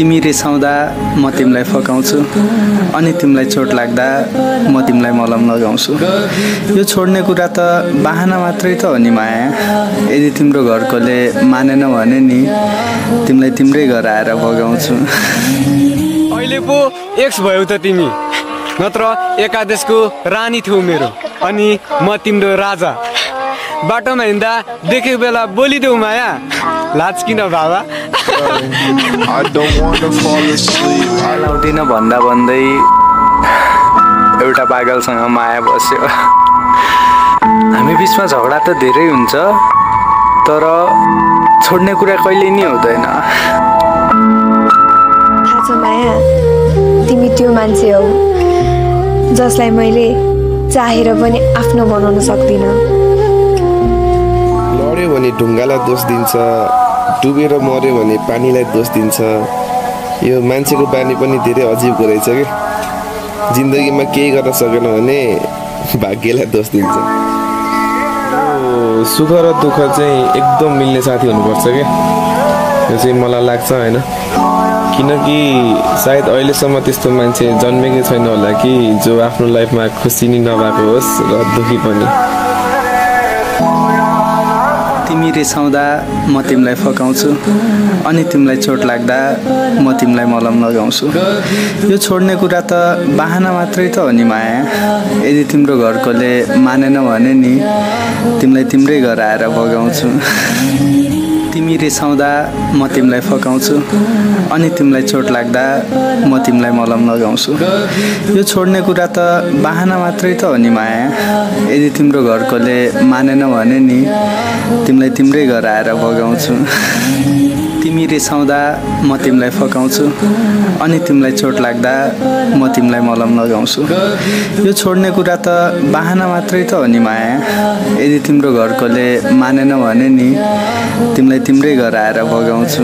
तिमी रिसाउँदा म तिमीलाई फकाउँछु अनि तिमीलाई चोट लाग्दा म तिमीलाई मलम लगाउँछु। यो छोड्ने कुरा त बाहना मात्रै त हो नि माया। यदि तिम्रो घरकोले मानेन भने नि तिमीलाई तिम्रै घर आएर भगाउँछु। अहिले पो एक्स भयौ त तिमी। नत्र एकादेशको रानी थियौ मेरो अनि म तिम्रो राजा। बाटोमा हिँड्दा देखेको बेला बोलिदेऊ माया। लाज किन बाबा. लाउँदिन भन्दा भन्दै एउटा पागलसँग माया बस्यो। हामी बिचमा झगडा त धेरै हुन्छ तर छोड्ने कुरा कहिले नि हुँदैन। थाहा छ माया तिमी त्यो मान्छे हौ जसलाई मैले चाहेर पनि आफ्नो बनाउन सक्दिनँ। ढुङ्गालाई दोष दिन्छ डुबेर मऱ्यो भने पानीलाई दोष दिन्छ। यो मान्छेको बानी पनि धेरै अजिबको रहेछ कि? जिन्दगीमा केही गर्न सकेन भने भाग्यलाई दोष दिन्छ। सुख र दुःख चाहिँ एकदम मिल्ने साथी हुनुपर्छ कि? यो चाहिँ मलाई लाग्छ होइन। किनकि सायद अहिलेसम्म त्यस्तो मान्छे जन्मेकै छैन होला कि जो आफ्नो लाइफमा खुसी नै नभएको होस् र दुःखी पनि। रिसाउँदा म तिमीलाई फकाउँछु अनि तिमीलाई चोट लाग्दा म तिमीलाई मलम लगाउँछु। यो छोड्ने कुरा त बाहना मात्रै त हो नि माया। यदि तिम्रो घरकोले मानेन भने नि तिमीलाई तिम्रै घर आएर भगाउँछु। तिमी रिसाउँदा म तिमीलाई फकाउँछु अनि तिमीलाई चोट लाग्दा म तिमीलाई मलम लगाउँछु। यो छोड्ने कुरा त बाहना मात्रै त हो नि माया। यदि तिम्रो घरकोले मानेन भने नि तिमीलाई तिम्रै घर आएर भगाउँछु। तिमी रिसाउँदा म तिमीलाई फकाउँछु। अनि तिमीलाई चोट लाग्दा म तिमीलाई मलम लगाउँछु। यो छोड्ने कुरा त बाहना मात्रै त हो नि माया। यदि तिम्रो घरकोले मानेन भने नि तिमीलाई तिम्रै घर आएर भगाउँछु।